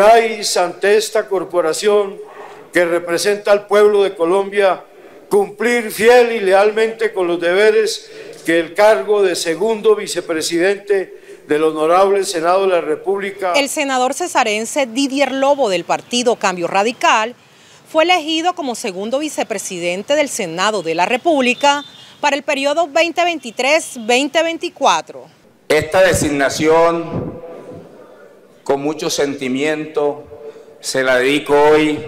juráis ante esta corporación que representa al pueblo de Colombia cumplir fiel y lealmente con los deberes que el cargo de segundo vicepresidente del Honorable Senado de la República. El senador cesarense Didier Lobo del partido Cambio Radical fue elegido como segundo vicepresidente del Senado de la República para el periodo 2023-2024. Esta designación, con mucho sentimiento, se la dedico hoy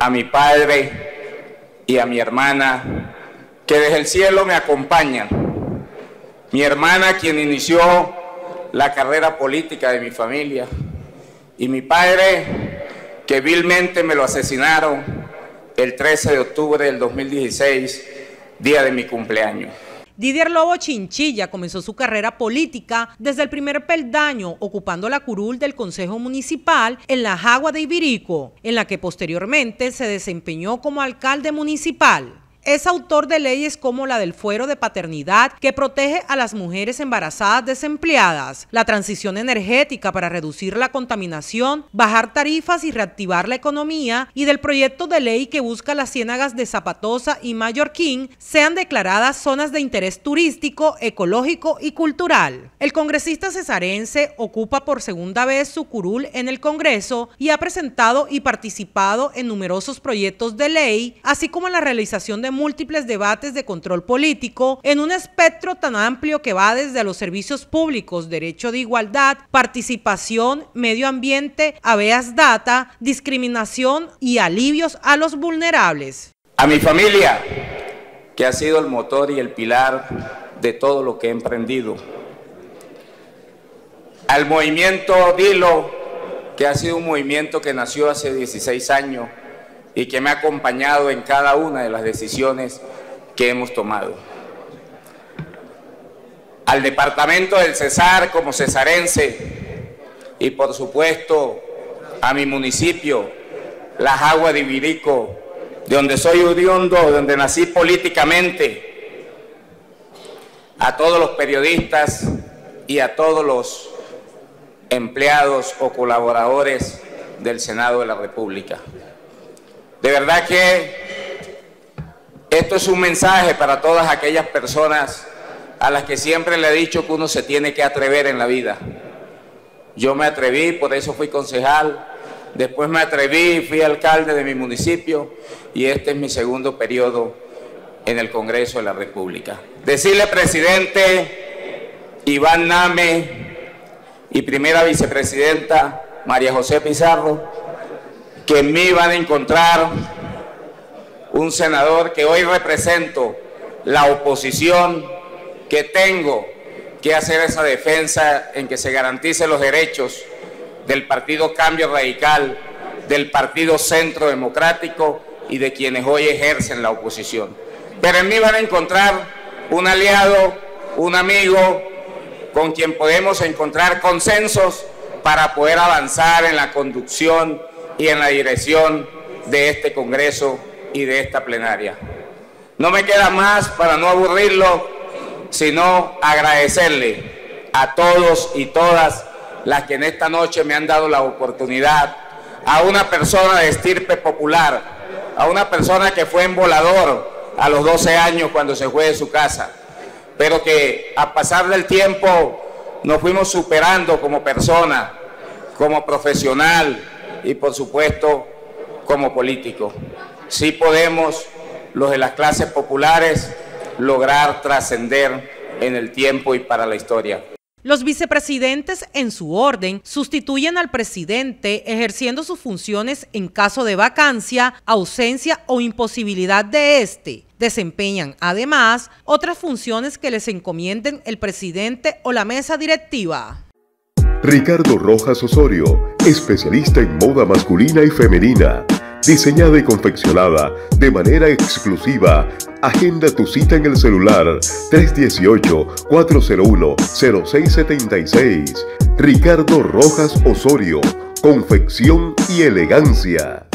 a mi padre y a mi hermana, que desde el cielo me acompañan. Mi hermana, quien inició la carrera política de mi familia, y mi padre, que vilmente me lo asesinaron el 13 de octubre del 2016, día de mi cumpleaños. Didier Lobo Chinchilla comenzó su carrera política desde el primer peldaño, ocupando la curul del Consejo Municipal en la Jagua de Ibirico, en la que posteriormente se desempeñó como alcalde municipal. Es autor de leyes como la del fuero de paternidad que protege a las mujeres embarazadas desempleadas, la transición energética para reducir la contaminación, bajar tarifas y reactivar la economía y del proyecto de ley que busca las ciénagas de Zapatosa y Mallorquín sean declaradas zonas de interés turístico, ecológico y cultural. El congresista cesarense ocupa por segunda vez su curul en el Congreso y ha presentado y participado en numerosos proyectos de ley, así como en la realización de múltiples debates de control político en un espectro tan amplio que va desde los servicios públicos, derecho de igualdad, participación, medio ambiente, habeas data, discriminación y alivios a los vulnerables. A mi familia, que ha sido el motor y el pilar de todo lo que he emprendido. Al movimiento Dilo, que ha sido un movimiento que nació hace 16 años y que me ha acompañado en cada una de las decisiones que hemos tomado. Al departamento del Cesar como cesarense y por supuesto a mi municipio, Las Aguas de Ibirico, de donde soy udiondo, donde nací políticamente, a todos los periodistas y a todos los empleados o colaboradores del Senado de la República. De verdad que esto es un mensaje para todas aquellas personas a las que siempre le he dicho que uno se tiene que atrever en la vida. Yo me atreví, por eso fui concejal, después me atreví, fui alcalde de mi municipio y este es mi segundo periodo en el Congreso de la República. Decirle, presidente Iván Name y primera vicepresidenta María José Pizarro, que en mí van a encontrar un senador que hoy represento la oposición, que tengo que hacer esa defensa en que se garanticen los derechos del Partido Cambio Radical, del Partido Centro Democrático y de quienes hoy ejercen la oposición. Pero en mí van a encontrar un aliado, un amigo con quien podemos encontrar consensos para poder avanzar en la conducción y en la dirección de este Congreso y de esta plenaria. No me queda más para no aburrirlo, sino agradecerle a todos y todas las que en esta noche me han dado la oportunidad, a una persona de estirpe popular, a una persona que fue embolador a los 12 años cuando se fue de su casa, pero que a pasar del tiempo nos fuimos superando como persona, como profesional, y por supuesto como político. Sí podemos, los de las clases populares, lograr trascender en el tiempo y para la historia. Los vicepresidentes, en su orden, sustituyen al presidente ejerciendo sus funciones en caso de vacancia, ausencia o imposibilidad de éste. Desempeñan, además, otras funciones que les encomienden el presidente o la mesa directiva. Ricardo Rojas Osorio, especialista en moda masculina y femenina, diseñada y confeccionada de manera exclusiva. Agenda tu cita en el celular 318-401-0676. Ricardo Rojas Osorio, confección y elegancia.